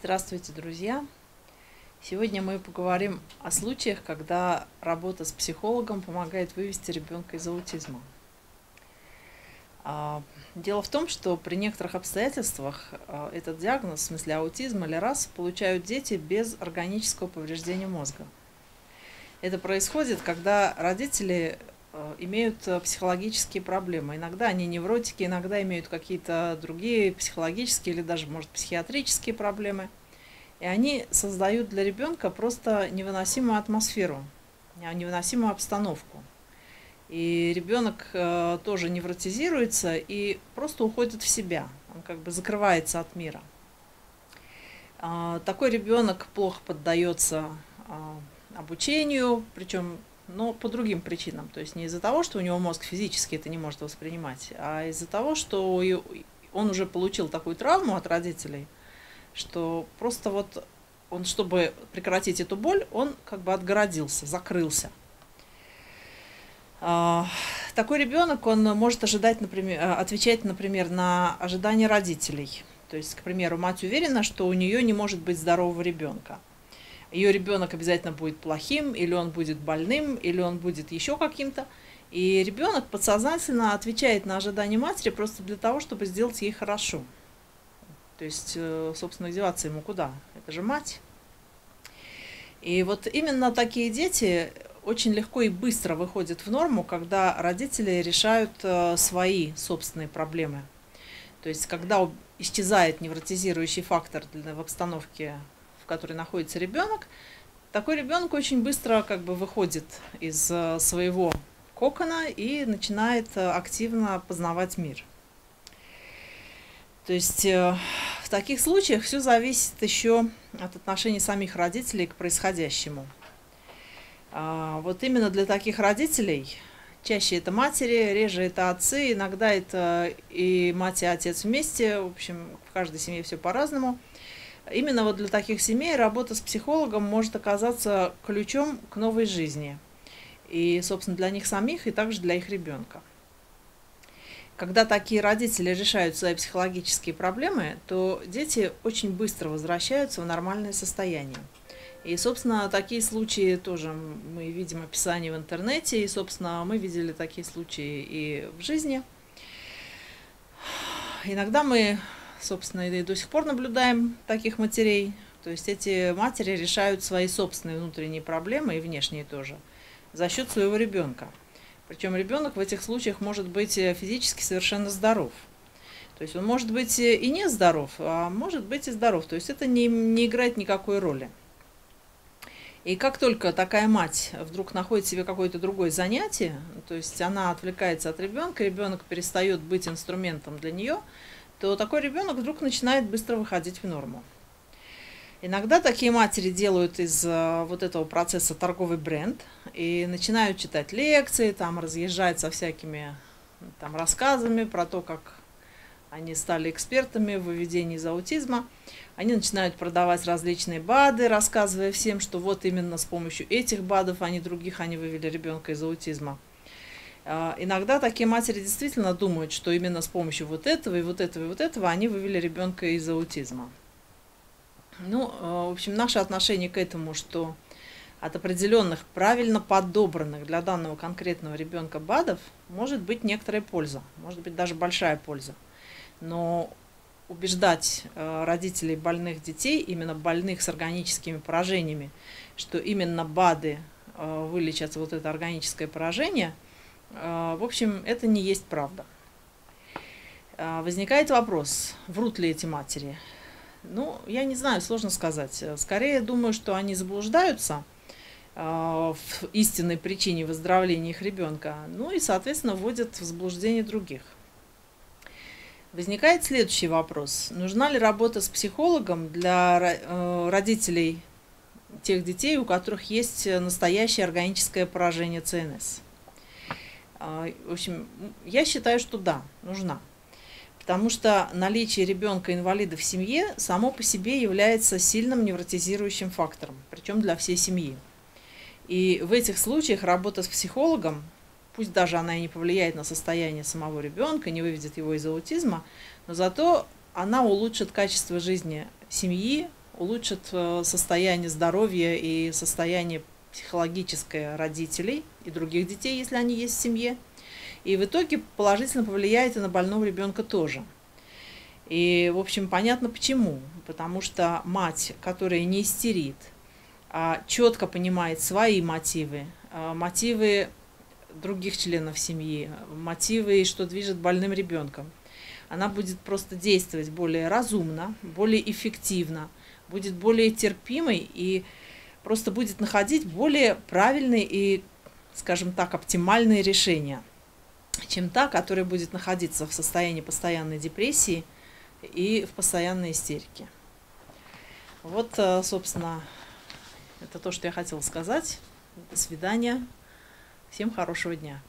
Здравствуйте, друзья! Сегодня мы поговорим о случаях, когда работа с психологом помогает вывести ребенка из аутизма. А, дело в том, что при некоторых обстоятельствах а, этот диагноз, в смысле аутизм или рас, получают дети без органического повреждения мозга. Это происходит, когда родители имеют психологические проблемы. Иногда они невротики, иногда имеют какие-то другие психологические или даже, может, психиатрические проблемы – и они создают для ребенка просто невыносимую атмосферу, невыносимую обстановку. И ребенок э, тоже невротизируется и просто уходит в себя, он как бы закрывается от мира. Э, такой ребенок плохо поддается э, обучению, причем но по другим причинам. То есть не из-за того, что у него мозг физически это не может воспринимать, а из-за того, что он уже получил такую травму от родителей – что просто вот он, чтобы прекратить эту боль, он как бы отгородился, закрылся. А, такой ребенок, он может ожидать, например, э, отвечать, например, на ожидания родителей. То есть, к примеру, мать уверена, что у нее не может быть здорового ребенка. Ее ребенок обязательно будет плохим, или он будет больным, или он будет еще каким-то. И ребенок подсознательно отвечает на ожидания матери просто для того, чтобы сделать ей хорошо. То есть, э, собственно, деваться ему куда? Это же мать. И вот именно такие дети очень легко и быстро выходят в норму, когда родители решают э, свои собственные проблемы. То есть, когда исчезает невротизирующий фактор в обстановке, которой находится ребенок, такой ребенок очень быстро как бы выходит из э, своего кокона и начинает активно познавать мир. То есть э, в таких случаях все зависит еще от отношений самих родителей к происходящему. А, вот именно для таких родителей, чаще это матери, реже это отцы, иногда это и мать, и отец вместе, в общем, в каждой семье все по-разному. Именно вот для таких семей работа с психологом может оказаться ключом к новой жизни. И, собственно, для них самих, и также для их ребенка. Когда такие родители решают свои психологические проблемы, то дети очень быстро возвращаются в нормальное состояние. И, собственно, такие случаи тоже мы видим описание в интернете, и, собственно, мы видели такие случаи и в жизни. Иногда мы, собственно, и до сих пор наблюдаем таких матерей. То есть эти матери решают свои собственные внутренние проблемы и внешние тоже за счет своего ребенка. Причем ребенок в этих случаях может быть э, физически совершенно здоров. То есть он может быть э, и не здоров, а может быть и здоров. То есть это не, не играет никакой роли. И как только такая мать вдруг находит себе какое-то другое занятие, то есть она отвлекается от ребенка, ребенок перестает быть инструментом для нее, то такой ребенок вдруг начинает быстро выходить в норму. Иногда такие матери делают из э, вот этого процесса торговый бренд и начинают читать лекции, там разъезжать со всякими там, рассказами про то, как они стали экспертами в выведении из аутизма. Они начинают продавать различные БАДы, рассказывая всем, что вот именно с помощью этих БАДов, а не других, они вывели ребенка из аутизма. А, иногда такие матери действительно думают, что именно с помощью вот этого и вот этого и вот этого они вывели ребенка из аутизма. Ну, э, в общем, наше отношение к этому, что от определенных правильно подобранных для данного конкретного ребенка БАДов может быть некоторая польза, может быть даже большая польза. Но убеждать э, родителей больных детей, именно больных с органическими поражениями, что именно БАДы э, вылечат вот это органическое поражение, в общем, это не есть правда. Возникает вопрос, врут ли эти матери? Ну, я не знаю, сложно сказать. Скорее думаю, что они заблуждаются э, в истинной причине выздоровления их ребенка, ну и, соответственно, вводят в заблуждение других. Возникает следующий вопрос. Нужна ли работа с психологом для э, родителей тех детей, у которых есть настоящее органическое поражение ЦНС? Э, в общем, я считаю, что да, нужна. Потому что наличие ребенка-инвалида в семье само по себе является сильным невротизирующим фактором, причем для всей семьи. И в этих случаях работа с психологом, пусть даже она и не повлияет на состояние самого ребенка, не выведет его из аутизма, но зато она улучшит качество жизни семьи, улучшит э, состояние здоровья и состояние психологическое родителей и других детей, если они есть в семье. И в итоге положительно повлияет и на больного ребенка тоже. И, в общем, понятно почему. Потому что мать, которая не истерит, а четко понимает свои мотивы, а, мотивы других членов семьи, мотивы, что движет больным ребенком, она будет просто действовать более разумно, более эффективно, будет более терпимой и просто будет находить более правильные и, скажем так, оптимальные решения, чем та, которая будет находиться в состоянии постоянной депрессии и в постоянной истерике. Вот, э, собственно, это то, что я хотела сказать. До свидания. Всем хорошего дня.